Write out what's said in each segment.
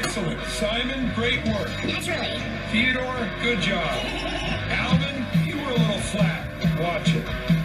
excellent. Simon, great work. Naturally. Theodore, good job. Alvin, you were a little flat. Watch it.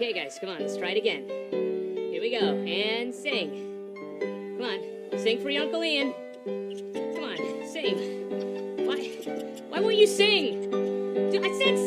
Okay, guys, come on, let's try it again. Here we go, and sing. Come on, sing for your Uncle Ian. Come on, sing. Why? Why won't you sing? Dude, I said.